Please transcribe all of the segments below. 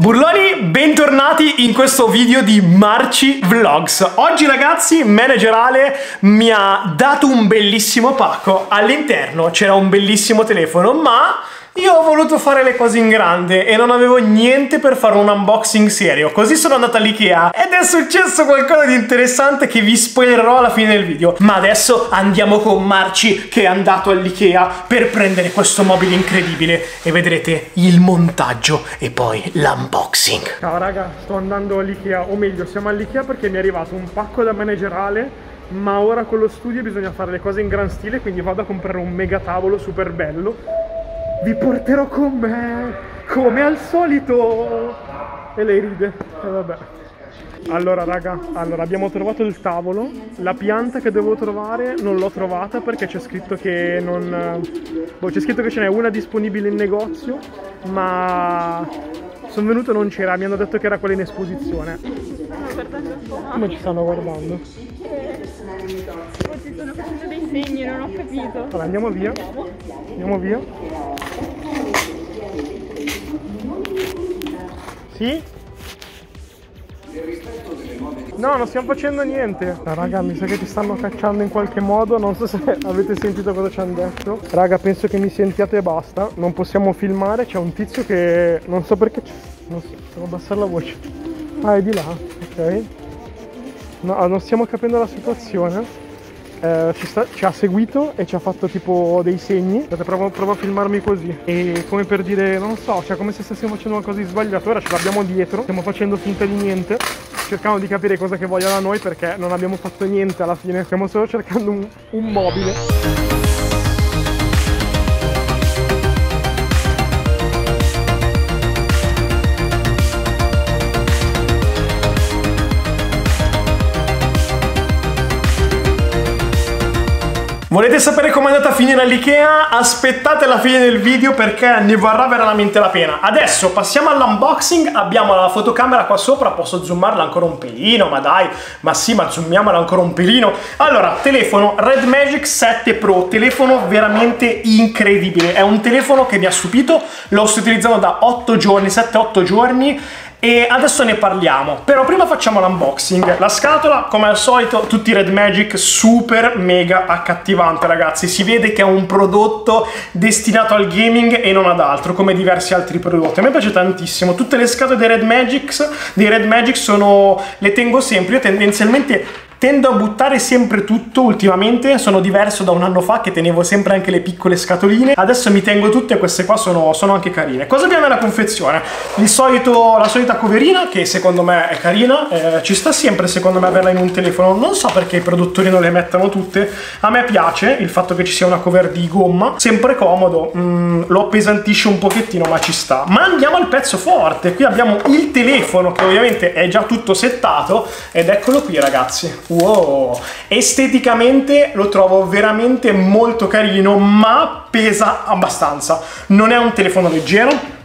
Burloni, bentornati in questo video di Marci Vlogs. Oggi ragazzi, managerale mi ha dato un bellissimo pacco. All'interno c'era un bellissimo telefono, ma io ho voluto fare le cose in grande e non avevo niente per fare un unboxing serio. Così sono andata all'Ikea ed è successo qualcosa di interessante che vi spoilerò alla fine del video. Ma adesso andiamo con Marci che è andato all'Ikea per prendere questo mobile incredibile e vedrete il montaggio e poi l'unboxing. Ciao raga, sto andando all'Ikea, o meglio siamo all'Ikea perché mi è arrivato un pacco da managerale ma ora con lo studio bisogna fare le cose in gran stile quindi vado a comprare un mega tavolo super bello vi porterò con me, come al solito. E lei ride, e vabbè. Allora raga, allora abbiamo trovato il tavolo, la pianta che devo trovare non l'ho trovata perché c'è scritto che non... Boh, c'è scritto che ce n'è una disponibile in negozio, ma sono venuto e non c'era, mi hanno detto che era quella in esposizione. Come ci stanno guardando? Ci sono facendo dei segni, non ho capito. Allora andiamo via. Andiamo via. Sì? No, non stiamo facendo niente. Ah, raga, mi sa che ti stanno cacciando in qualche modo. Non so se avete sentito cosa ci hanno detto. Raga, penso che mi sentiate e basta. Non possiamo filmare. C'è un tizio che non so perché. Non so, devo abbassare la voce. Ah, è di là. Ok. No, non stiamo capendo la situazione eh, ci, sta, ci, ha seguito e ci ha fatto tipo dei segni. Aspetta, provo, provo, a filmarmi così. E come per dire, non so, cioè come se stessimo facendo qualcosa di sbagliato. Ora ce l'abbiamo dietro, stiamo facendo finta di niente. Cercando di capire cosa che vogliono da noi perché non abbiamo fatto niente alla fine. Stiamo solo cercando un, un mobile. Volete sapere com'è andata a finire all'Ikea? Aspettate la fine del video perché ne varrà veramente la pena. Adesso passiamo all'unboxing, abbiamo la fotocamera qua sopra, posso zoomarla ancora un pelino, ma dai, ma sì, ma zoomiamola ancora un pelino. Allora, telefono Red Magic 7 Pro, telefono veramente incredibile, è un telefono che mi ha stupito, lo sto utilizzando da 8 giorni, 7-8 giorni e adesso ne parliamo. Però prima facciamo l'unboxing. La scatola, come al solito, tutti Red Magic super mega accattivante, ragazzi. Si vede che è un prodotto destinato al gaming e non ad altro, come diversi altri prodotti. A me piace tantissimo. Tutte le scatole dei Red Magic, dei Red Magic sono le tengo sempre. Io tendenzialmente Tendo a buttare sempre tutto ultimamente, sono diverso da un anno fa che tenevo sempre anche le piccole scatoline, adesso mi tengo tutte e queste qua sono, sono anche carine. Cosa abbiamo nella confezione? Solito, la solita coverina che secondo me è carina, eh, ci sta sempre secondo me averla in un telefono, non so perché i produttori non le mettano tutte, a me piace il fatto che ci sia una cover di gomma, sempre comodo, mm, lo appesantisce un pochettino ma ci sta. Ma andiamo al pezzo forte, qui abbiamo il telefono che ovviamente è già tutto settato ed eccolo qui ragazzi wow. Esteticamente lo trovo veramente molto carino ma pesa abbastanza. Non è un telefono leggero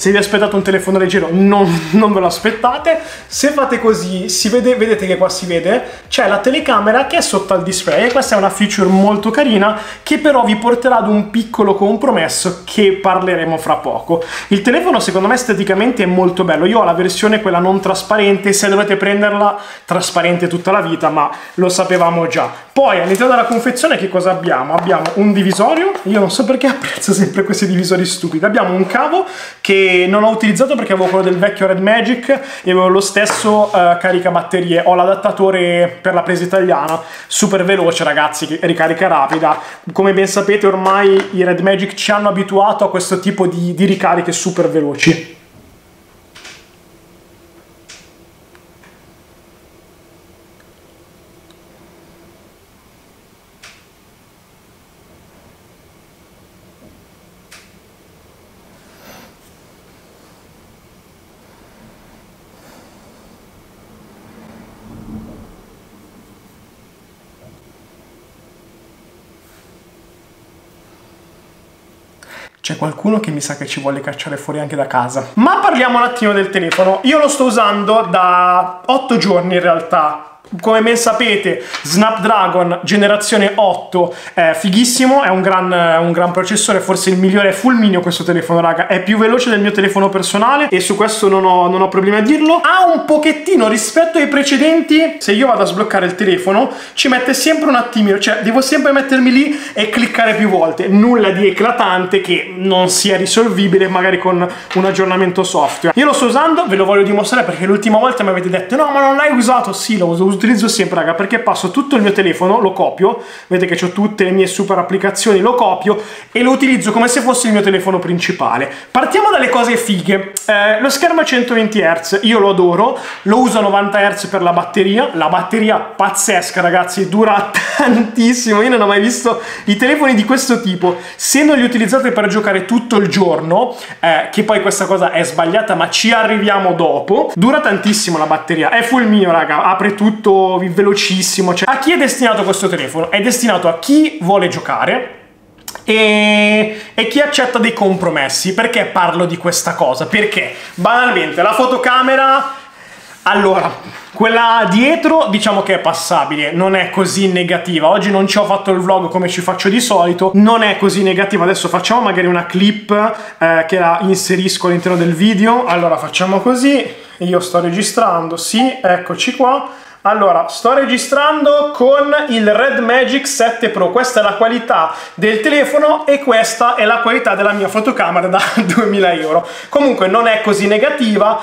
se vi aspettate un telefono leggero non, non ve lo aspettate. Se fate così, si vede, vedete che qua si vede, c'è la telecamera che è sotto al display e questa è una feature molto carina che però vi porterà ad un piccolo compromesso che parleremo fra poco. Il telefono secondo me esteticamente è molto bello, io ho la versione quella non trasparente, se dovete prenderla trasparente tutta la vita, ma lo sapevamo già. Poi all'interno della confezione che cosa abbiamo? Abbiamo un divisorio, io non so perché apprezzo sempre questi divisori stupidi, abbiamo un cavo che non ho utilizzato perché avevo quello del vecchio Red Magic e avevo lo stesso uh, caricabatterie. Ho l'adattatore per la presa italiana, super veloce ragazzi, ricarica rapida. Come ben sapete ormai i Red Magic ci hanno abituato a questo tipo di, di ricariche super veloci. C'è qualcuno che mi sa che ci vuole cacciare fuori anche da casa. Ma parliamo un attimo del telefono. Io lo sto usando da 8 giorni in realtà come ben sapete, Snapdragon generazione 8, eh, fighissimo, è un gran, un gran processore, forse il migliore è fulmineo questo telefono, raga, è più veloce del mio telefono personale e su questo non ho, non ho problemi a dirlo. Ha un pochettino rispetto ai precedenti, se io vado a sbloccare il telefono, ci mette sempre un attimino, cioè devo sempre mettermi lì e cliccare più volte, nulla di eclatante che non sia risolvibile magari con un aggiornamento software. Io lo sto usando, ve lo voglio dimostrare perché l'ultima volta mi avete detto no ma non l'hai usato, sì lo uso utilizzo sempre, raga, perché passo tutto il mio telefono, lo copio, vedete che ho tutte le mie super applicazioni, lo copio e lo utilizzo come se fosse il mio telefono principale. Partiamo dalle cose fighe. Eh, lo schermo è 120 Hz, io lo adoro, lo uso a 90 Hz per la batteria, la batteria pazzesca, ragazzi, dura tantissimo. Io non ho mai visto i telefoni di questo tipo. Se non li utilizzate per giocare tutto il giorno, eh, che poi questa cosa è sbagliata, ma ci arriviamo dopo, dura tantissimo la batteria. È full mio, raga, apre tutto tutto velocissimo. Cioè, a chi è destinato questo telefono? È destinato a chi vuole giocare, e, e, chi accetta dei compromessi. Perché parlo di questa cosa? Perché banalmente la fotocamera. Allora, quella dietro diciamo che è passabile, non è così negativa. Oggi non ci ho fatto il vlog come ci faccio di solito, non è così negativa. Adesso facciamo magari una clip eh, che la inserisco all'interno del video. Allora facciamo così, io sto registrando, sì, eccoci qua. Allora, sto registrando con il Red Magic 7 Pro, questa è la qualità del telefono e questa è la qualità della mia fotocamera da 2000 euro. Comunque non è così negativa,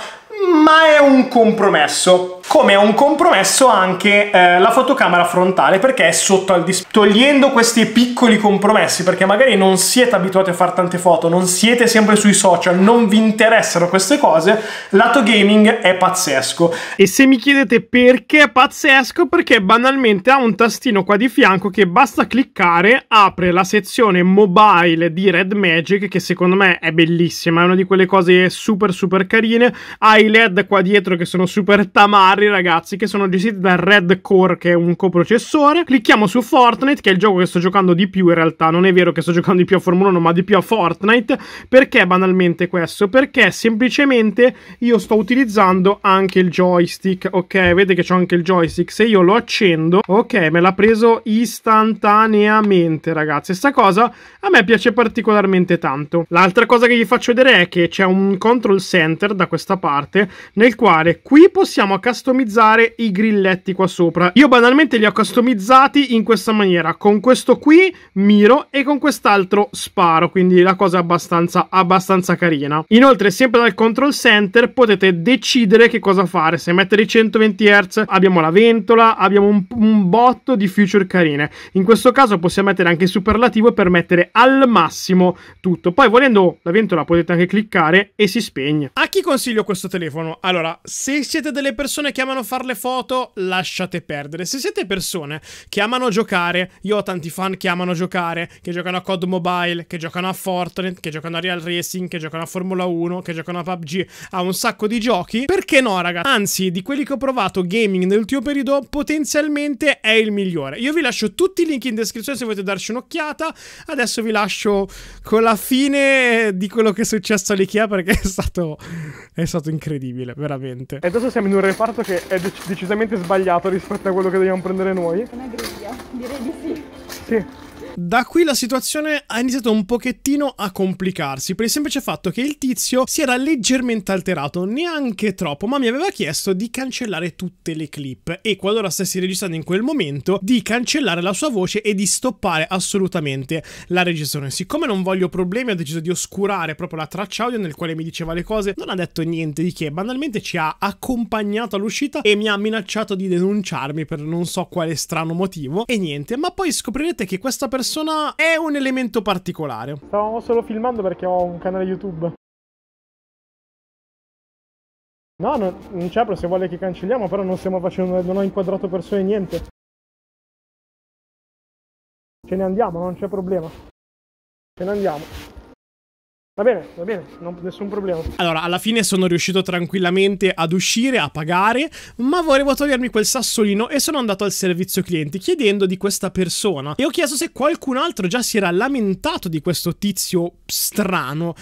ma è un compromesso come è un compromesso anche eh, la fotocamera frontale perché è sotto al display. Togliendo questi piccoli compromessi perché magari non siete abituati a fare tante foto, non siete sempre sui social, non vi interessano queste cose, lato gaming è pazzesco. E se mi chiedete perché è pazzesco, perché banalmente ha un tastino qua di fianco che basta cliccare, apre la sezione mobile di Red Magic che secondo me è bellissima, è una di quelle cose super super carine, ha i LED qua dietro che sono super tamari bizzarri, ragazzi, che sono gestiti da Red Core, che è un coprocessore. Clicchiamo su Fortnite, che è il gioco che sto giocando di più in realtà. Non è vero che sto giocando di più a Formula 1, ma di più a Fortnite. Perché banalmente questo? Perché semplicemente io sto utilizzando anche il joystick. Ok, vedete che c'ho anche il joystick. Se io lo accendo, ok, me l'ha preso istantaneamente, ragazzi. Sta cosa a me piace particolarmente tanto. L'altra cosa che vi faccio vedere è che c'è un control center da questa parte, nel quale qui possiamo customizzare i grilletti qua sopra. Io banalmente li ho customizzati in questa maniera. Con questo qui miro e con quest'altro sparo, quindi la cosa è abbastanza, abbastanza carina. Inoltre, sempre dal control center potete decidere che cosa fare. Se mettere i 120 Hz abbiamo la ventola, abbiamo un, un botto di feature carine. In questo caso possiamo mettere anche il superlativo per mettere al massimo tutto. Poi volendo la ventola potete anche cliccare e si spegne. A chi consiglio questo telefono? Allora, se siete delle persone che amano fare le foto, lasciate perdere. Se siete persone che amano giocare, io ho tanti fan che amano giocare, che giocano a COD Mobile, che giocano a Fortnite, che giocano a Real Racing, che giocano a Formula 1, che giocano a PUBG, a un sacco di giochi, perché no, ragazzi? Anzi, di quelli che ho provato gaming nell'ultimo periodo, potenzialmente è il migliore. Io vi lascio tutti i link in descrizione se volete darci un'occhiata. Adesso vi lascio con la fine di quello che è successo all'IKEA perché è stato, è stato incredibile, veramente. E adesso siamo in un reparto che è dec decisamente sbagliato rispetto a quello che dobbiamo prendere noi. Una griglia, direi di sì. Sì. Da qui la situazione ha iniziato un pochettino a complicarsi per il semplice fatto che il tizio si era leggermente alterato, neanche troppo, ma mi aveva chiesto di cancellare tutte le clip e qualora stessi registrando in quel momento di cancellare la sua voce e di stoppare assolutamente la registrazione. Siccome non voglio problemi ho deciso di oscurare proprio la traccia audio nel quale mi diceva le cose, non ha detto niente di che, banalmente ci ha accompagnato all'uscita e mi ha minacciato di denunciarmi per non so quale strano motivo e niente, ma poi scoprirete che questa persona persona è un elemento particolare. Stavamo solo filmando perché ho un canale YouTube. No, no non c'è, se vuole che cancelliamo, però non stiamo facendo, non ho inquadrato persone niente. Ce ne andiamo, non c'è problema. Ce ne andiamo. Va bene, va bene, non, nessun problema. Allora, alla fine sono riuscito tranquillamente ad uscire, a pagare, ma volevo togliermi quel sassolino e sono andato al servizio clienti chiedendo di questa persona. E ho chiesto se qualcun altro già si era lamentato di questo tizio strano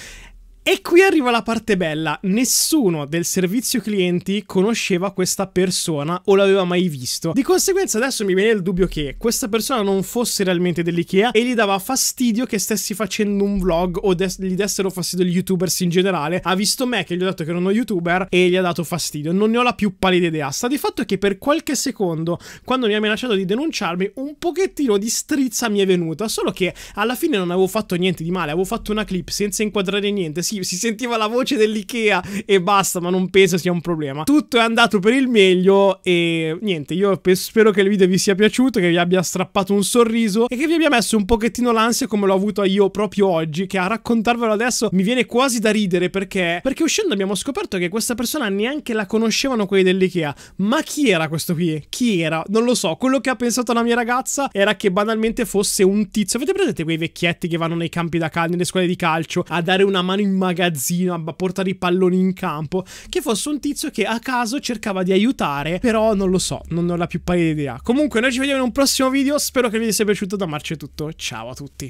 E qui arriva la parte bella, nessuno del servizio clienti conosceva questa persona o l'aveva mai visto. Di conseguenza adesso mi viene il dubbio che questa persona non fosse realmente dell'IKEA e gli dava fastidio che stessi facendo un vlog o gli dessero fastidio gli youtubers in generale. Ha visto me che gli ho detto che ero uno youtuber e gli ha dato fastidio. Non ne ho la più pallida idea. Sta di fatto che per qualche secondo, quando mi ha minacciato di denunciarmi, un pochettino di strizza mi è venuta. Solo che alla fine non avevo fatto niente di male. Avevo fatto una clip senza inquadrare niente. Sì, si sentiva la voce dell'IKEA e basta, ma non penso sia un problema. Tutto è andato per il meglio e niente, io spero che il video vi sia piaciuto, che vi abbia strappato un sorriso e che vi abbia messo un pochettino l'ansia come l'ho avuto io proprio oggi, che a raccontarvelo adesso mi viene quasi da ridere perché perché uscendo abbiamo scoperto che questa persona neanche la conoscevano quelli dell'IKEA. Ma chi era questo qui? Chi era? Non lo so. Quello che ha pensato la mia ragazza era che banalmente fosse un tizio. Avete presente quei vecchietti che vanno nei campi da calcio, nelle scuole di calcio, a dare una mano in magazzino, a portare i palloni in campo? Che fosse un tizio che a caso cercava di aiutare, però non lo so, non ho la più pallida idea. Comunque, noi ci vediamo in un prossimo video. Spero che video sia piaciuto. Da Marcio è tutto. Ciao a tutti.